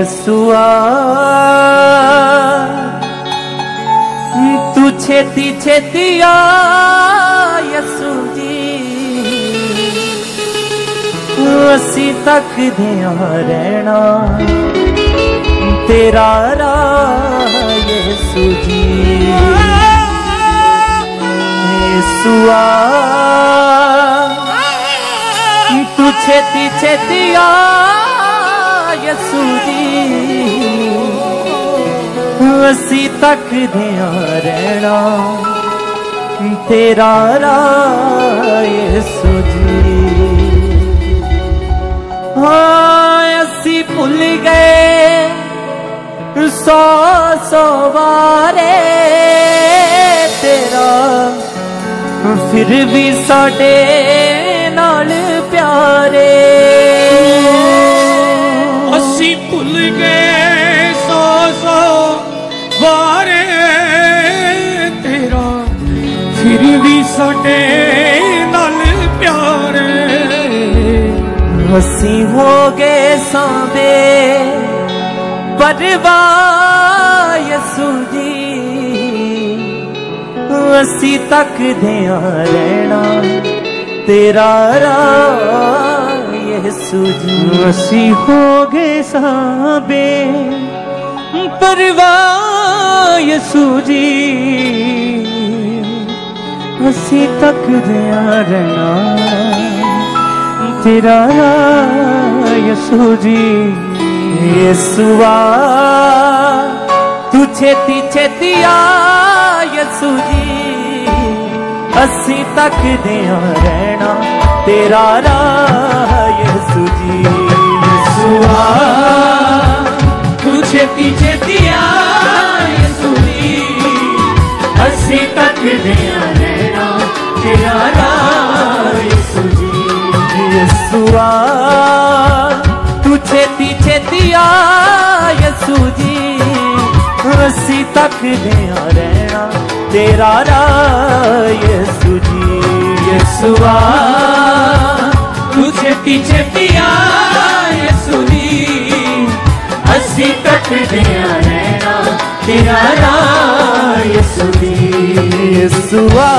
यसुआ तू छेती छेती आ यसु जी ਅਸੀਂ ਤੱਕਦੇ ਆ ਰਹਿਣਾ ਤੇਰਾ ਰਾਹ ਯਿਸੂ ਜੀ ਯਿਸੂਆ ਤੂੰ ਛੇਤੀ ਛੇਤੀ ਆ ਯਿਸੂ ਜੀ ਅਸੀਂ ਤੱਕਦੇ ਰਹਿਣਾ। ਤੇਰਾ ਰਾਹ ਯਿਸੂ ਜੀ। ਹਾਂ, ਅਸੀਂ ਭੁੱਲ ਗਏ ਸੌ ਸੌ ਵਾਰੇ। ਤੇਰਾ ਫਿਰ ਵੀ ਸਾਡੇ ਨਾਲ ਪਿਆਰੇ। ਅਸੀਂ ਭੁੱਲ ਗਏ ਸੌ ਸੌ ਸਾਡੇ ਨਾਲ ਪਿਆਰੇ। ਅਸੀਂ ਹੋ ਗਏ ਸਾਂਦੇ ਪਰਵਾਹ ਯਸੂ ਜੀ ਅਸੀਂ ਤੱਕਦੇ ਆ ਰਹਿਣਾ ਤੇਰਾ ਰਾਹ ਯਸੂ ਜੀ। ਅਸੀਂ ਹੋ ਗਏ ਸਾਂਬੇ ਪਰਵਾਹ ਯਸੂ ਜੀ। ਅਸੀਂ ਤੱਕਦਿਆਂ ਰਹਿਣਾ ਤੇਰਾ ਯਿਸੂ ਜੀ ਯਿਸੂਆ ਤੂੰ ਛੇਤੀ ਛੇਤੀ ਆ ਯਿਸੂ ਜੀ ਅਸੀਂ ਤੱਕਦਿਆਂ ਰਹਿਣਾ ਤੇਰਾ ਰਾਹ ਯਿਸੂ ਜੀ ਯਿਸੂਆ ਤੂੰ ਛੇਤੀ ਛੇਤੀ ਆ ਯਿਸੂ ਜੀ ਅਸੀਂ ਤੱਕਦਿਆਂ ਤੱਕਦੇ ਆ ਰਹਿਣਾ ਤੇਰਾ ਰਾਹ ਯਸੂ ਜੀ ਯਸੂਆ ਤੂੰ ਛੇਤੀ ਛੇਤੀ ਆ ਯਿਸੂ ਜੀ ਅਸੀਂ ਤੱਕਦੇ ਆ ਰਹਿਣਾ ਤੇਰਾ ਰਾਹ ਯਿਸੂ ਜੀ ಯೇಸುವೇ ಯೇಸುವಾ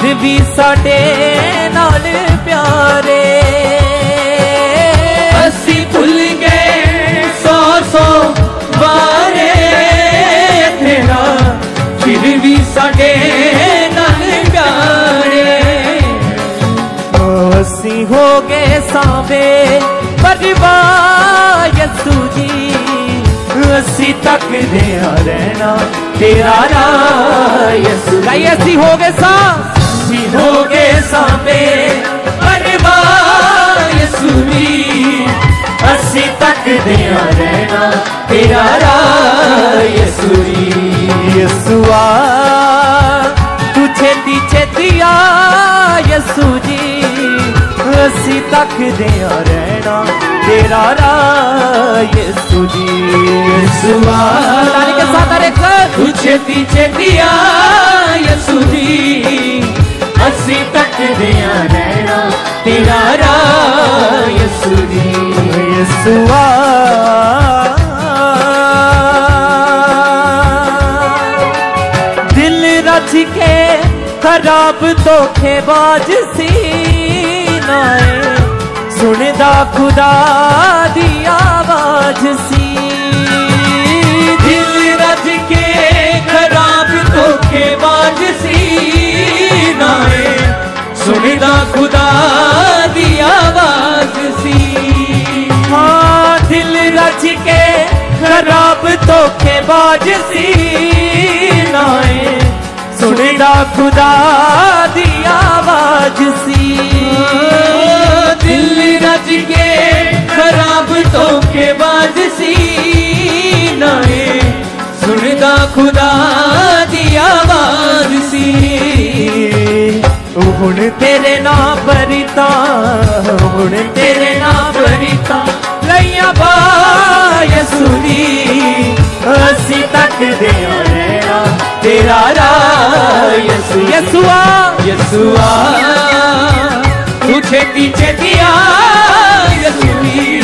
ਫਿਰ ਵੀ ਸਾਡੇ ਨਾਲ ਪਿਆਰੇ। ਅਸੀਂ ਭੁੱਲ ਗਏ ਸੌ ਸੌ ਵਾਰੇ ਤੇਰਾ ਫਿਰ ਵੀ ਸਾਡੇ ਨਾਲ ਪਿਆਰੇ। ਅਸੀਂ ਹੋ ਗਏ ਸਾਵੇ ਪਰਵਾਹ ਯਸੂ ਜੀ। ਅਸੀਂ ਤੱਕਦੇ ਆ ਰਹਿਣਾ ਤੇਰਾ ਰਾਹ ਯਸੂ। ਗਾਈ ਅਸੀਂ ਹੋ ਗਏ ਸਾਹ ਹੋ ਗਏ ਸਾਵੇ ਪਰਵਾਹ ਯਸੂ ਜੀ ਅਸੀਂ ਤੱਕਦੇ ਆ ਰਹਿਣਾ ਤੇਰਾ ਰਾਹ ਯਸੂ ਜੀ ਯਸੂਆ ਤੂੰ ਛੇਤੀ ਛੇਤੀ ਆ ਯਸੂ ਜੀ ਅਸੀਂ ਤੱਕਦੇ ਆ ਰਹਿਣਾ ਤੇਰਾ ਰਾਹ ਯਸੂ ਜੀ ਯਸੂਆ ਤਾਲੀ ਕੇ ਸਾਥ ਅਰੇ ਤੂੰ ਛੇਤੀ ਛੇਤੀ ਆ ਯਸੂ ਜੀ ਅਸੀਂ ਤੱਕਦੇ ਆ ਰਹਿਣਾ, ਤੇਰਾ ਰਾਹ ਯਸੂ ਜੀ। ਯਸੂਆ। ਦਿਲ ਰਚ ਕੇ ਖਰਾਬ ਧੋਖੇਬਾਜ਼ ਸੀ ਨਾਏ। ਸੁਣਦਾ ਖੁਦਾ ਦੀ ਆਵਾਜ਼ खुदा दिया आवाज़ सी। हाँ दिल रच के खराब धोखे बाज सी। नाए, सुनेगा खुदा दिया आवाज़ सी। दिल रज के खराब धोखे बाज सी। नाए सुनदा खुदा दी आवाज़ ਹੁਣ ਤੇਰੇ ਨਾਂ ਪਰਿਤਾ ਹੁਣ ਤੇਰੇ ਨਾਂ ਪਰਿਤਾ ਲਈਆ ਬਾ ਯਸੂ ਦੀ, ਅਸੀਂ ਤੱਕਦੇ ਆ ਰਹਿਣਾ ਤੇਰਾ ਰਾਹ ਯਸੂ ਯਸੂਆ ਯਸੂਆ, ਤੂੰ ਛੇਤੀ ਛੇਤੀ ਆ ਯਸੂ ਦੀ।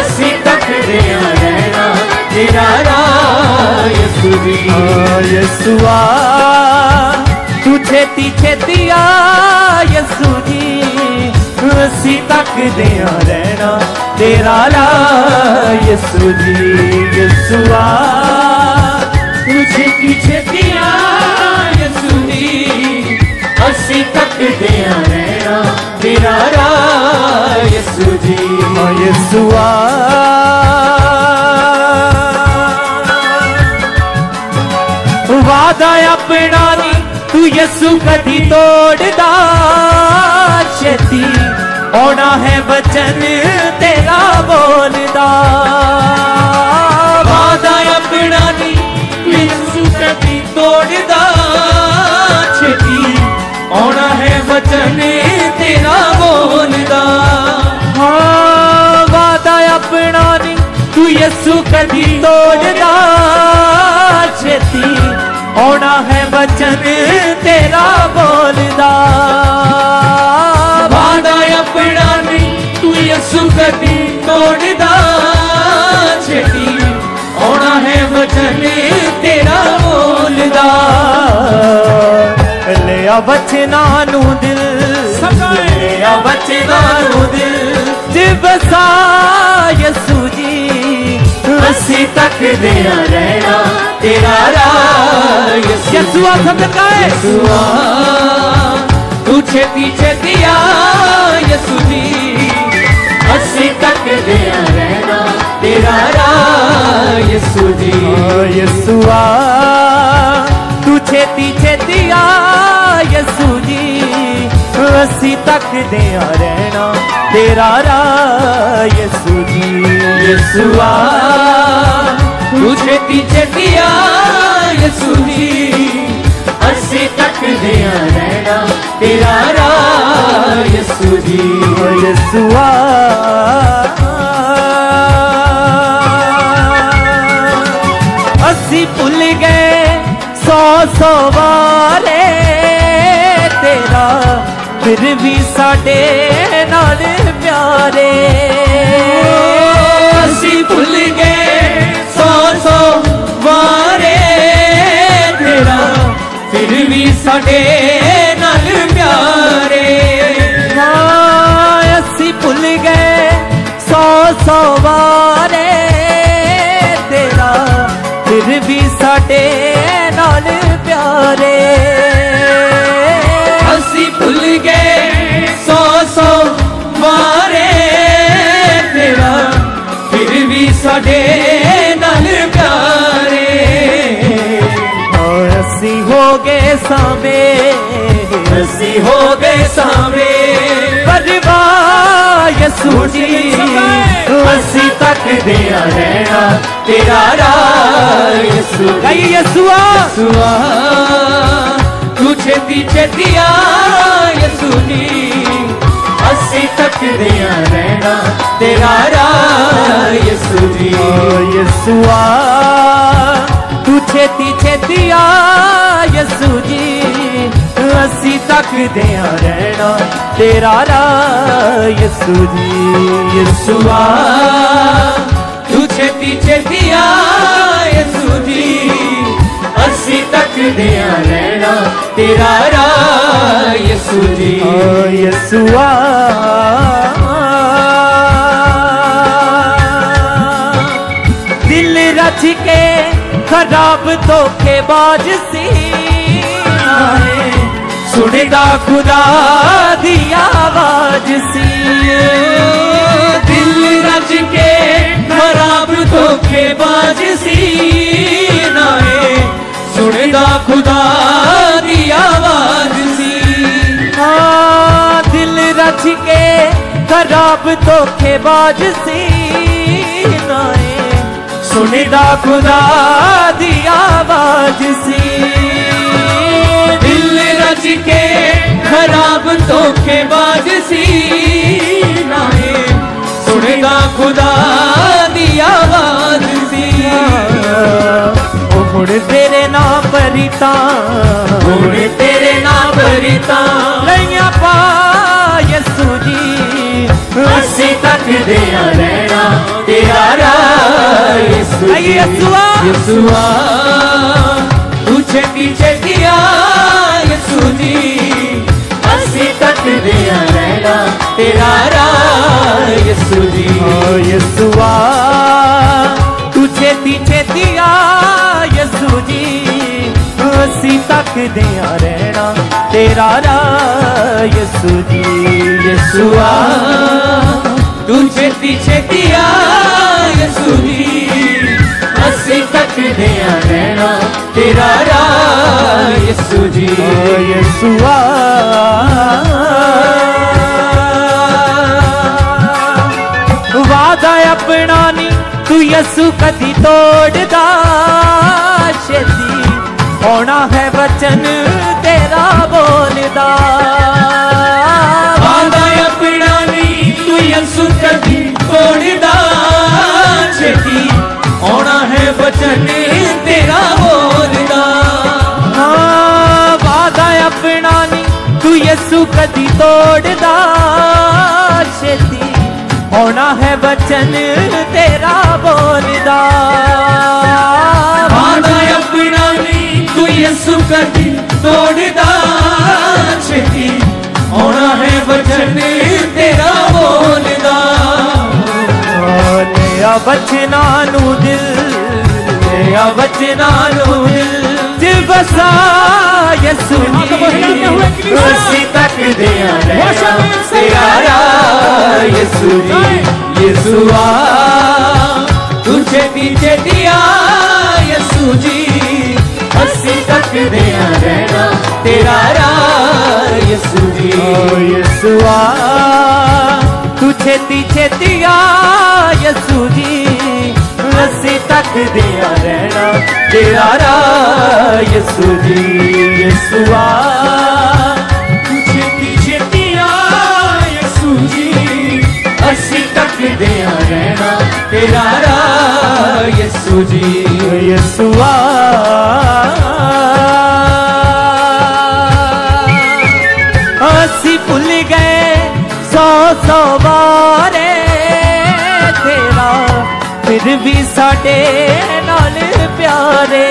ਅਸੀਂ ਤੱਕਦੇ ਆ ਰਹਿਣਾ ਤੇਰਾ ਰਾਹ ਯਸੂ ਦੀ। ਯਸੂਆ ਛੇਤੀ ਛੇਤੀ ਆ ਯਸੂ ਜੀ। ਅਸੀਂ ਤੱਕਦੇ ਆ ਰਹਿਣਾ ਤੇਰਾ ਲਾ ਯਸੂ ਜੀ। ਯਸੂਆ ਤੂੰ ਛੇਤੀ ਛੇਤੀ ਆ ਯਸੂ ਜੀ। ਅਸੀਂ ਤੱਕਦੇ ਆ सुखति तोड़दा छेती आना है वचन तेरा बोलदा। वादा अपना नी मिल सुखति तोड़दा छेती आना है वचन तेरा बोलदा। हाँ वादा अपना नी, तू यसु कदी ਲਿਆ ਬਚਨਾ ਨੂੰ ਦਿਲ ਸਭਾਏ। ਲਿਆ ਬਚਨਾ ਨੂੰ ਦਿਲ ਜਿਵਸਾ ਯਸੂ ਜੀ ਅਸੀਂ ਤੱਕਦੇ ਆ ਰਹਿਣਾ ਤੇਰਾ ਰਾਹ ਯਸੂ ਆ ਸਭ ਕਾਏ यसुआ तू छेती छेती आ यसु जी ਅਸੀਂ ਤੱਕਦੇ ਆ ਰਹਿਣਾ तेरा राह यसु जी ਯਸੂਆ तू छेती छेती आ यसू असी तकदे आ रहना तेरा रा सूजी। यसुआ तू छेती छेती आ यसू जी असी तकदे आ रहना तेरा रा यसू जी यसुआ असी भुल ਸੌ ਵਾਰੇ ਤੇਰਾ, ਫਿਰ ਵੀ ਸਾਡੇ ਨਾਲ ਪਿਆਰੇ। ਅਸੀਂ ਭੁੱਲ ਗਏ ਸੌ ਸੌ ਵਾਰੇ ਤੇਰਾ, ਫਿਰ ਵੀ ਸਾਡੇ ਨਾਲ ਪਿਆਰੇ। ਹਾਂ ਅਸੀਂ ਭੁੱਲ ਗਏ ਸੌ ਸੌ हो गए सामे हसी हो गए सामे। परिवार सूची हसी तक दिया रहना तेरा यसु गई यसुआ यसुआ तुझे पीछे दिया यसु हसी तक दिया रहना तेरा यसु जी यसुआ तुझे पीछे दिया ਜੀ ਓ ਯਸੂਆ ਤੂੰ ਛੇਤੀ ਛੇਤੀ ਆ ਯਸੂ ਜੀ ਅਸੀਂ ਤੱਕਦੇ ਆ ਰਹਿਣਾ ਤੇਰਾ ਰਾਹ ਯਸੂ ਜੀ ਯਸੂਆ ਤੂੰ ਛੇਤੀ ਛੇਤੀ ਆ ਯਸੂ ਜੀ ਅਸੀਂ ਤੱਕਦੇ ਆ ਰਹਿਣਾ ਤੇਰਾ ਰਾਹ ਯਸੂ ਜੀ ਓ ਯਸੂਆ ਦਿਲ ਰਚ ਕੇ ਖਰਾਬ ਧੋਖੇਬਾਜ਼ ਸੀ ਨਾਏ सुनदा खुदा दी आवाज़ सी दिल रज के खराब धोखे बाज सी नाए सुनदा खुदा दी आवाज़ सी दिल रज के खराब धोखे बाज सी नाए सुनदा खुदा दी सी रच के खराब धोखेबाज तो सी नाए सुनेगा खुदा दी आवाज़ सी। तेरे ना परिता। गुण तेरे ना परिता। लैया पा यसू जी। असी तक दे रहना तेरा राय यसुआ यसुआ तुझे पीछे दिया ਜੀ ਅਸੀਂ ਤੱਕਦੇ ਆ ਰਹਿਣਾ ਤੇਰਾ ਰਾਹ ਯਿਸੂ ਜੀ। ਓ ਯਸੂਆ। ਤੂੰ ਛੇਤੀ ਛੇਤੀ ਆ ਯਸੂ ਜੀ। ਅਸੀਂ ਤੱਕਦੇ ਆ ਰਹਿਣਾ ਤੇਰਾ ਰਾਹ ਯਸੂ ਜੀ। ਯਿਸੂਆ ਤੂੰ ਛੇਤੀ ਛੇਤੀ ਆ ਯਿਸੂ ਜੀ। ਅਸੀਂ ਰਹਿਣਾ ਤੇਰਾ ਰਾਹ ਯਿਸੂ ਜੀ। ਓ ਯਸੂਆ। ਵਾਦਾ ਆਪਣਾ ਨਹੀਂ, ਤੂੰ ਯਸੂ ਕਦੀ ਤੋੜਦਾ ਛੇਤੀ। ਹੋਣਾ ਹੈ ਵਚਨ ਤੇਰਾ ਬੋਲਦਾ। वचन तेरा बोलदा हाँ वादा अपना नी तू यसु कदी तोड़दा। छेती होना है वचन तेरा बोलदा वादा अपना नी तू यसु कदी तोड़दा। छेती होना है वचन तेरा बोलदा बचना हाँ, नू दिल యా వచనాలు దివసా యసుని రసి తక్ దియా ప్యారా యసుని యసువా तुझे पीछे दिया जी हसी तक तेरा यसु जी यसुआ तुझे पीछे दिया यसु जी रखदियाँ रहना। तेरा यसु जी। यसुआ रखदियाँ रहना। तेरा यसु जी, यसुआ। असी भुल गए सौ सौ बार ਫਿਰ ਵੀ ਸਾਡੇ ਨਾਲ ਪਿਆਰੇ।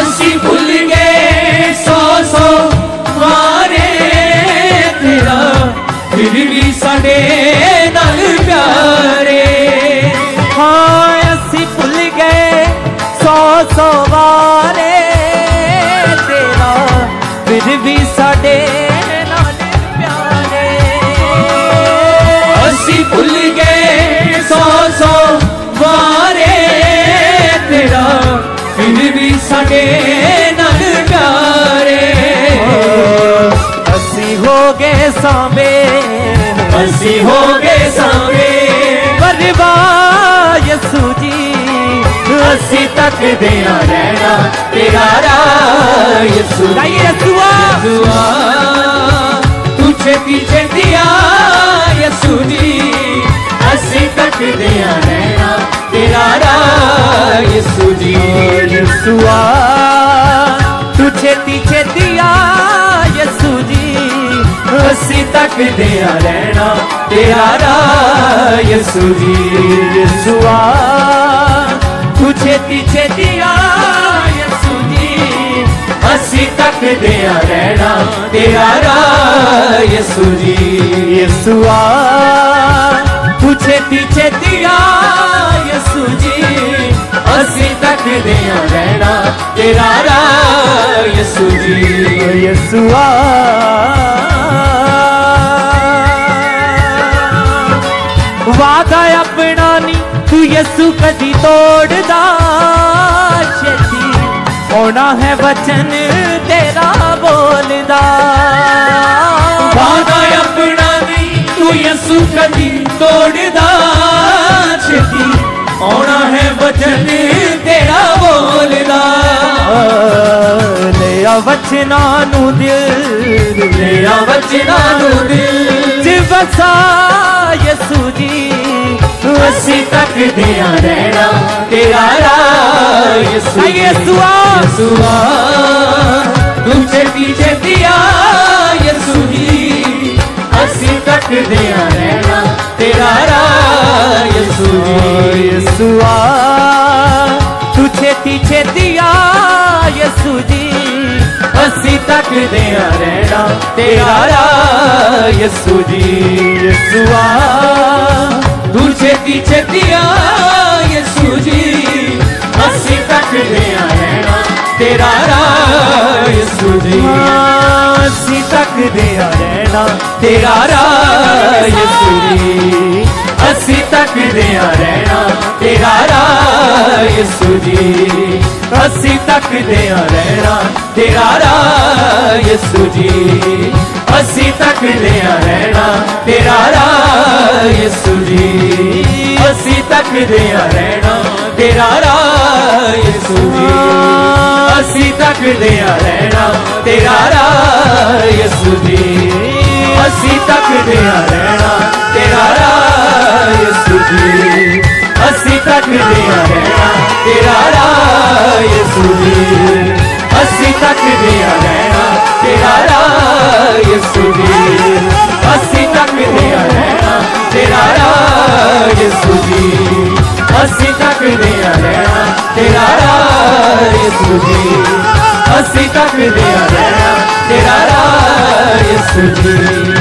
ਅਸੀਂ ਭੁੱਲ ਗਏ ਸੌ ਸੌ ਵਾਰੇ ਤੇਰਾ ਫਿਰ ਵੀ ਸਾਡੇ ਨਾਲ ਪਿਆਰੇ। ਹਾਂ ਅਸੀਂ ਭੁੱਲ ਗਏ ਸੌ ਸੌ ਵਾਰੇ होगे सांबे बसी होगे सांबे परवा यसु जी। असी तक देना रहना तेरा यसु यसुआ यसुआ तुझे पीछे दिया यसु जी। असी तक देना रहना तेरा ਅਸੀਂ ਤੱਕਦੇ ਆ ਰਹਿਣਾ ਤੇਰਾ ਰਾਹ ਯਿਸੂ ਜੀ ਯਸੂਆ ਤੂੰ ਛੇਤੀ ਛੇਤੀ ਆ ਯਸੂ ਜੀ ਅਸੀਂ ਤੱਕਦੇ ਆ ਰਹਿਣਾ ਤੇਰਾ ਰਾਹ ਯਿਸੂ ਜੀ ਯਸੂਆ ਤੂੰ ਛੇਤੀ ਛੇਤੀ ਆ ਯਸੂ ਜੀ ਅਸੀਂ ਤੱਕਦੇ ਆ ਰਹਿਣਾ ਤੇਰਾ ਰਾਹ ਯਿਸੂ ਜੀ ਯਸੂਆ वादा अपना नी तू यसु कदी तोड़दा छेती होना है वचन तेरा बोलदा वादा अपना नी तू यसु कदी तोड़दा छेती होना है वचन तेरा बोलदा ले आ वचना नु दिल। ले आ वचना नु दिल। च बसा यसू जी ਅਸੀਂ ਤੱਕਦੇ ਆ ਰਹਿਣਾ ਤੇਰਾ ਰਾਹ ਯਿਸੂ ਆ ਯਿਸੂਆ। ਯਿਸੂਆ ਤੂੰ ਛੇਤੀ ਛੇਤੀ ਆ ਯਿਸੂ ਜੀ ਅਸੀਂ ਤੱਕਦੇ ਆ ਰਹਿਣਾ ਤੇਰਾ ਰਾਹ ਯਿਸੂ ਜੀ यसुआ तू छेती छेती आ यसू जी ਅਸੀਂ ਤੱਕਦੇ ਆ ਰਹਿਣਾ ਤੇਰਾ ਰਾਹ యేసుజీ యేసువా ਦੂਰ ਛੇਤੀ ਛੇਤੀ ਆ ਯਿਸੂ ਜੀ ਅਸੀਂ ਤੱਕਦੇ ਆ ਰਹਿਣਾ ਤੇਰਾ ਰਾਹ ਯਿਸੂ ਜੀ ਅਸੀਂ ਤੱਕਦੇ ਆ ਰਹਿਣਾ ਤੇਰਾ ਰਾਹ ਯਿਸੂ ਜੀ ਅਸੀਂ ਤੱਕਦੇ ਆ ਰਹਿਣਾ ਤੇਰਾ ਰਾਹ ਯਿਸੂ ਜੀ ਅਸੀਂ ਤੱਕਦੇ ਆ ਰਹਿਣਾ ਤੇਰਾ ਰਾਹ ਯਿਸੂ ਜੀ ਅਸੀਂ ਤੱਕ ਲਿਆ ਰਹਿਣਾ, ਤੇਰਾ ਰਾਹ ਯਿਸੂ ਜੀ। ਅਸੀਂ ਤੱਕ ਆ ਰਹਿਣਾ, ਤੇਰਾ ਰਾਹ ਯਿਸੂ ਜੀ। ਅਸੀਂ ਤੱਕਦੇ ਆ ਰਹਿਣਾ, ਤੇਰਾ ਰਾਹ ਯਿਸੂ ਜੀ। ਅਸੀਂ ਤੱਕਦੇ ਆ ਰਹਿਣਾ, ਤੇਰਾ ਰਾਹ ਯਿਸੂ ਜੀ। ਅਸੀਂ ਤੱਕਦੇ ਆ ਰਹਿਣਾ, ਤੇਰਾ ਰਾਹ ਯਿਸੂ ਜੀ। ਅਸੀਂ ਤੱਕਦੇ ਆ ਰਹਿਣਾ, ਤੇਰਾ ਰਾਹ ਯਿਸੂ ਜੀ ਅਸੀਂ ਤੱਕਦੇ ਆ ਰਹਿਣਾ ਤੇਰਾ ਰਾਹ ਯਿਸੂ ਜੀ ਅਸੀਂ ਤੱਕਦੇ ਆ ਰਹਿਣਾ ਤੇਰਾ ਰਾਹ ਯਿਸੂ ਜੀ ਅਸੀਂ ਤੱਕਦੇ ਆ ਰਹਿਣਾ ਤੇਰਾ ਰਾਹ ਯਿਸੂ ਜੀ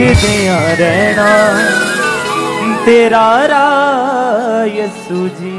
ਅਸੀਂ ਤੱਕਦੇ ਆ ਰਹਿਣਾ ਤੇਰਾ ਰਾਹ ਯਸੂ ਜੀ